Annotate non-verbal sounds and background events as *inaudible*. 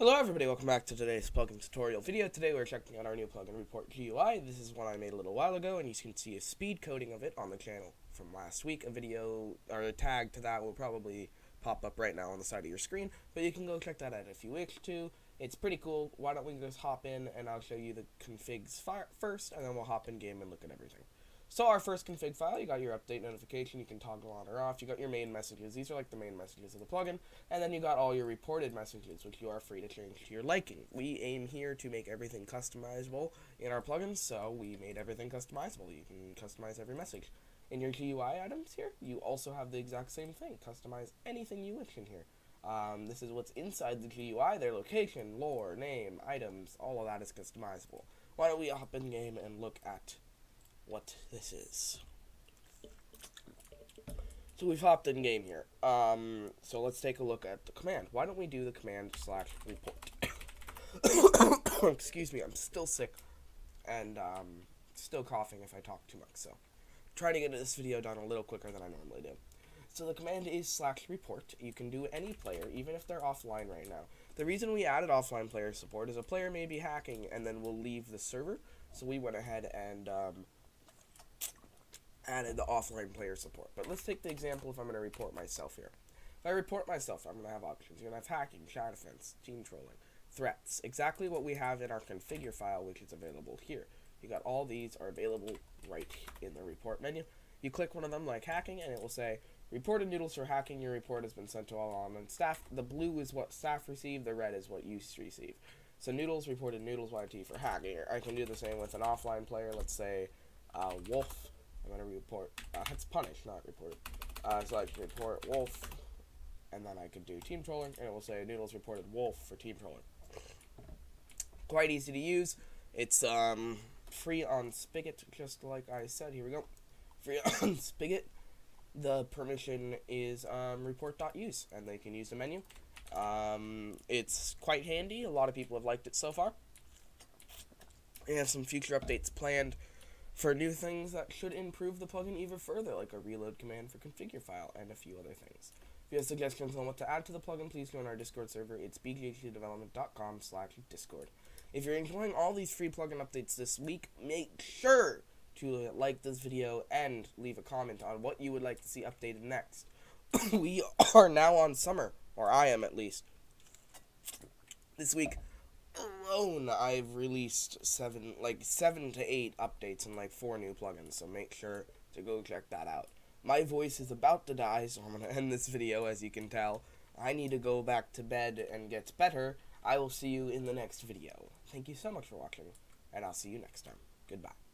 Hello everybody, welcome back to today's plugin tutorial video. Today we're checking out our new plugin report GUI. This is one I made a little while ago and you can see a speed coding of it on the channel from last week. A video or a tag to that will probably pop up right now on the side of your screen, but you can go check that out if you wish to. It's pretty cool. Why don't we just hop in and I'll show you the configs first and then we'll hop in game and look at everything. So our first config file, you got your update notification, you can toggle on or off, you got your main messages, these are like the main messages of the plugin, and then you got all your reported messages, which you are free to change to your liking. We aim here to make everything customizable in our plugins, so we made everything customizable. You can customize every message. In your GUI items here, you also have the exact same thing. Customize anything you wish in here. Um, this is what's inside the GUI, their location, lore, name, items, all of that is customizable. Why don't we hop in game and look at what this is. So we've hopped in game here. Um, so let's take a look at the command. Why don't we do the command slash report? *coughs* Excuse me, I'm still sick and um, still coughing if I talk too much. So trying to get this video done a little quicker than I normally do. So the command is slash report. You can do any player, even if they're offline right now. The reason we added offline player support is a player may be hacking and then will leave the server. So we went ahead and um, added the offline player support. But let's take the example if I'm going to report myself here. If I report myself, I'm going to have options. You're going to have hacking, chat offense, team trolling, threats. Exactly what we have in our configure file, which is available here. You got all these are available right in the report menu. You click one of them like hacking and it will say reported noodles for hacking your report has been sent to all online staff the blue is what staff receive the red is what you receive so noodles reported noodles yt for hacking i can do the same with an offline player let's say uh, wolf I'm gonna report. Uh, it's punish, not report. Uh, so I can report wolf, and then I can do team trolling, and it will say Noodles reported wolf for team trolling. Quite easy to use. It's um free on Spigot, just like I said. Here we go. Free *coughs* on Spigot. The permission is um, report.use, and they can use the menu. Um, it's quite handy. A lot of people have liked it so far. We have some future updates planned for new things that should improve the plugin even further, like a reload command for configure file and a few other things. If you have suggestions on what to add to the plugin, please join our Discord server. It's bghddevelopment.com slash Discord. If you're enjoying all these free plugin updates this week, make sure to like this video and leave a comment on what you would like to see updated next. *coughs* we are now on summer, or I am at least. This week, alone, I've released seven, like seven to eight updates and like four new plugins. So make sure to go check that out. My voice is about to die, so I'm gonna *laughs* end this video. As you can tell, I need to go back to bed and get better. I will see you in the next video. Thank you so much for watching, and I'll see you next time. Goodbye.